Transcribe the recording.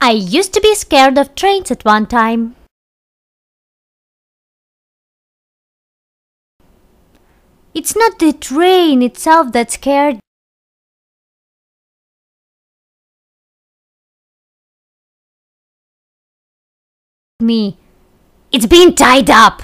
I used to be scared of trains at one time. It's not the train itself that scared me. It's being tied up.